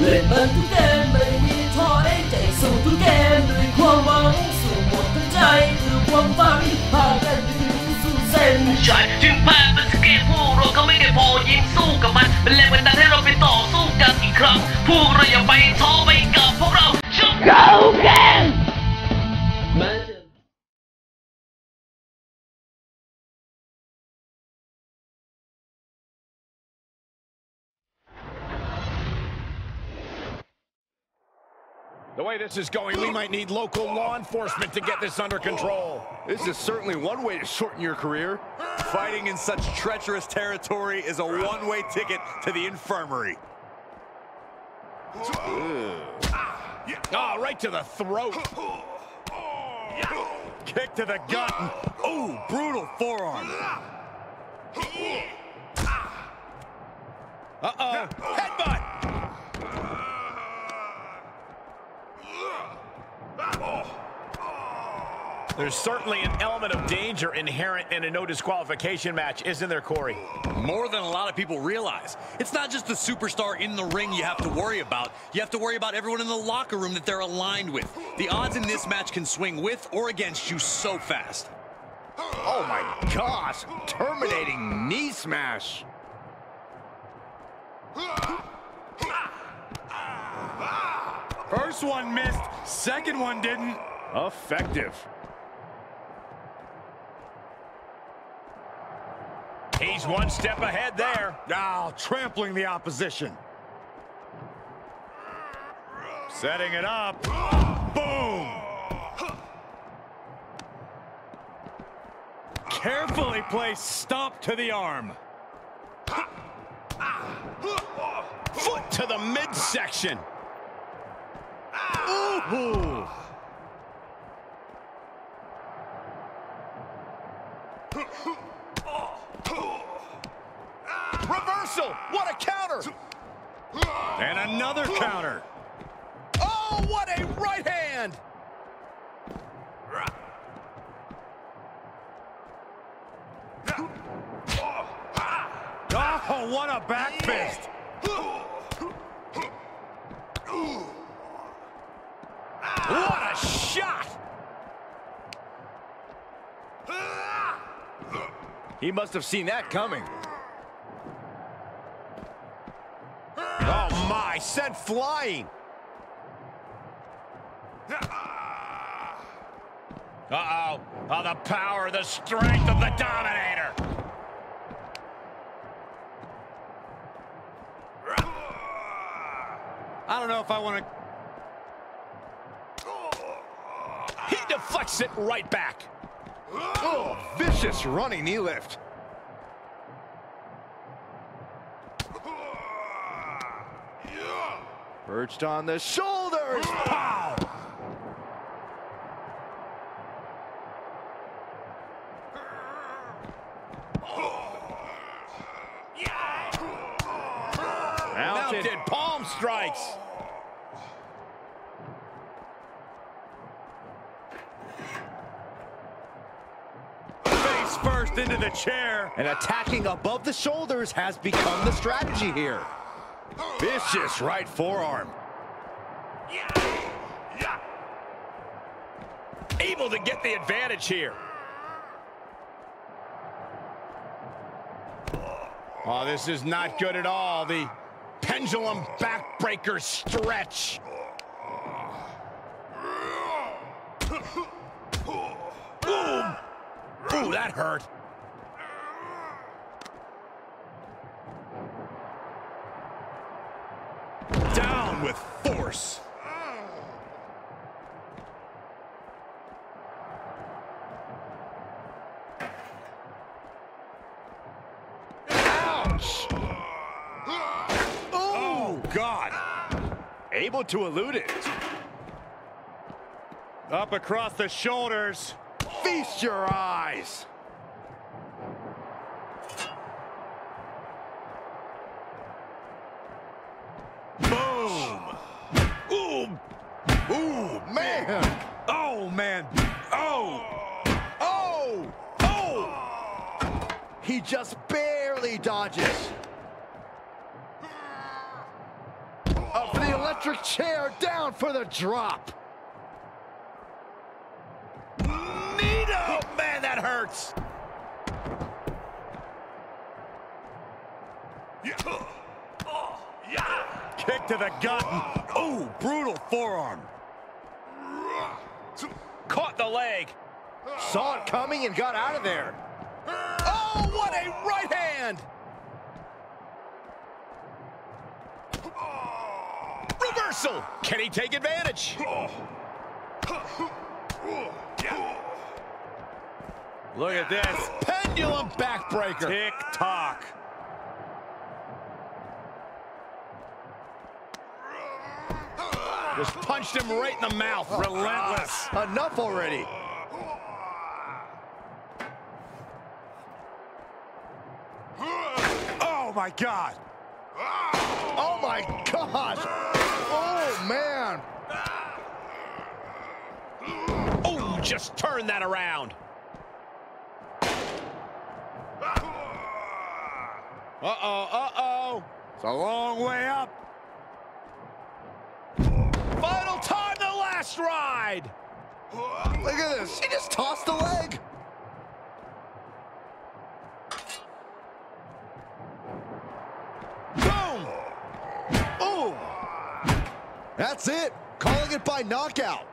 เล่นมันทุกเกมไม่มีท้อเองใจสู้ทุกเกมด้วยความหวังสู้หมดทั้งใจคือความฝันพากันยืนสู้เส้นชัยถึงแพ้เป็นสเกตพวกเราเขาไม่ได้พอยิ้มสู้กับมันเป็นแรงบันดาลให้เราไปต่อสู้กันอีกครั้งพวกเราอย่าไปท้อไปกับพวกเราชุบเขา The way this is going, we might need local law enforcement to get this under control. This is certainly one way to shorten your career. Fighting in such treacherous territory is a one-way ticket to the infirmary. Ah, right to the throat. Kick to the gut. Ooh, brutal forearm. Uh-oh. Headbutt. There's certainly an element of danger inherent in a no disqualification match, isn't there, Corey? More than a lot of people realize. It's not just the superstar in the ring you have to worry about. You have to worry about everyone in the locker room that they're aligned with. The odds in this match can swing with or against you so fast. Oh my gosh, terminating knee smash. First one missed, second one didn't. Effective. He's one step ahead there. Now, trampling the opposition. Setting it up. Boom! Carefully placed stomp to the arm. Foot to the midsection. Ooh. Reversal. What a counter. And another counter. Oh, what a right hand. Oh, what a back fist. What a shot. He must have seen that coming. My. Sent flying. Uh-oh. Oh, the power, the strength of the Dominator. I don't know if I want to... He deflects it right back. Oh, vicious running knee lift. Perched on the shoulders. Pow! Mounted. palm strikes. Face first into the chair. And attacking above the shoulders has become the strategy here. Vicious right forearm. Able to get the advantage here. Oh, this is not good at all. The pendulum backbreaker stretch. Ooh that hurt. Down with force. Ouch. Oh, God. Able to elude it. Up across the shoulders. Feast your eyes. Boom. Ooh, Ooh, man. Oh, man. Oh. Oh! Oh! He just barely dodges. Up for the electric chair down for the drop. Nito! Man, that hurts. Oh, Kick to the gut. Oh, brutal forearm. Caught the leg. Saw it coming and got out of there. Oh, what a right hand! Reversal! Can he take advantage? Look at this. Pendulum backbreaker. Tick Just punched him right in the mouth. Relentless. Enough already. Oh, my God. Oh my gosh. Oh man. Oh, just turn that around. Uh-oh, uh-oh. It's a long way up. Last ride. Look at this. He just tossed the leg. Boom. Oh. That's it. Calling it by knockout.